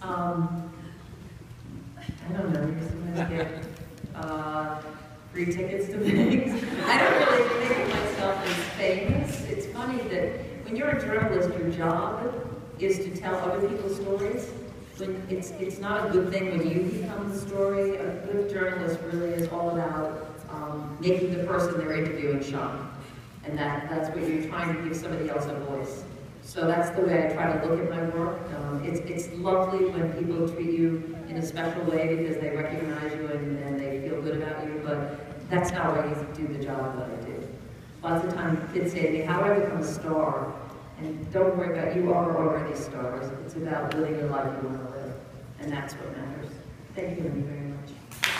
Um, I don't know, you sometimes get, uh, free tickets to things. I don't really think of myself as famous. It's funny that when you're a journalist, your job is to tell other people's stories. When it's, it's not a good thing when you become the story. A good journalist really is all about, um, making the person they're interviewing shine. And that, that's what you're trying to give somebody else a voice. So that's the way I try to look at my work. Um, it's, it's lovely when people treat you in a special way because they recognize you and, and they feel good about you, but that's not why you do the job that I do. Lots of times kids say to me, how do I become a star? And don't worry about, you are already stars. It's about living the life you want to live. And that's what matters. Thank you, very much.